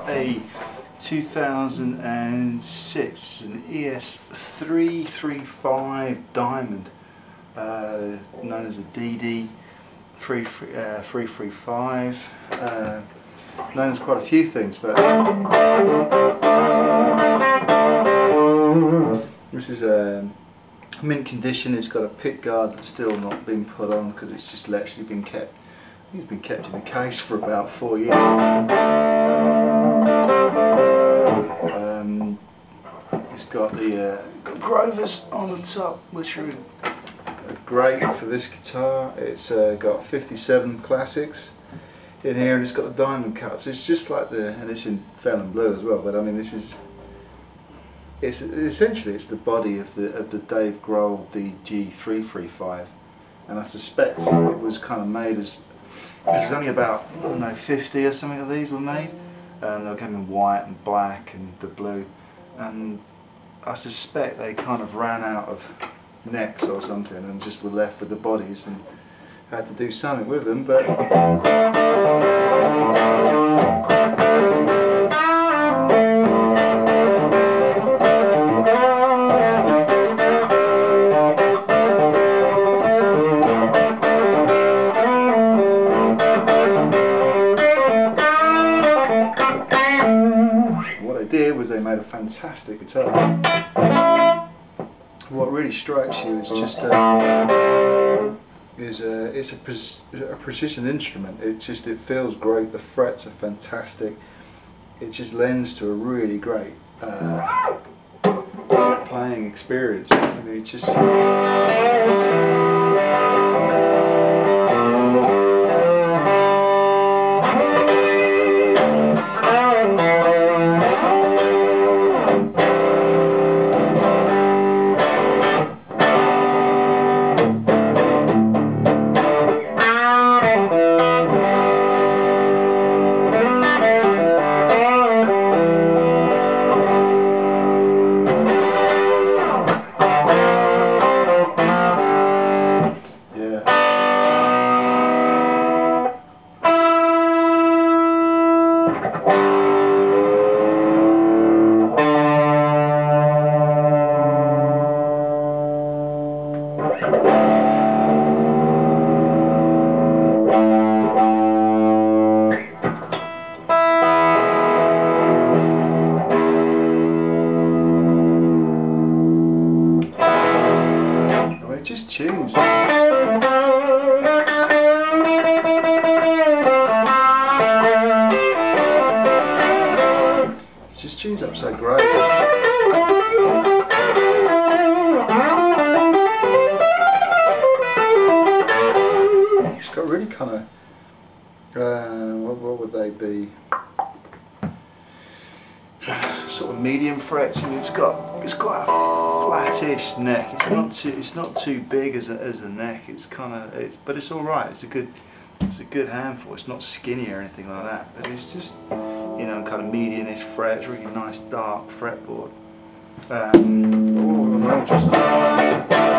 Got a 2006 an ES335 Diamond, uh, known as a DD 335, uh, known as quite a few things, but this is a mint condition. It's got a pick guard that's still not been put on because it's just literally been kept. It's been kept in the case for about four years. Got the uh, got Grovers on the top, which are great for this guitar. It's uh, got 57 classics in here, and it's got the diamond cuts. It's just like the, and it's in Pelham Blue as well. But I mean, this is it's essentially it's the body of the of the Dave Grohl DG335, and I suspect it was kind of made as there's only about I don't know 50 or something of these were made, and they came in white and black and the blue, and I suspect they kind of ran out of necks or something and just were left with the bodies and had to do something with them, but. A fantastic guitar. What really strikes you is just a, is a, it's a, a precision instrument. It just it feels great. The frets are fantastic. It just lends to a really great uh, playing experience. I mean, it just. Just tunes. It just up so great. It's got really kind of, uh, what, what would they be? Sort of medium frets, and it's got it's got a flattish neck. It's not too it's not too big as a, as a neck. It's kind of it's but it's all right. It's a good it's a good handful. It's not skinny or anything like that. But it's just you know kind of medium-ish frets, really nice dark fretboard. Um, oh,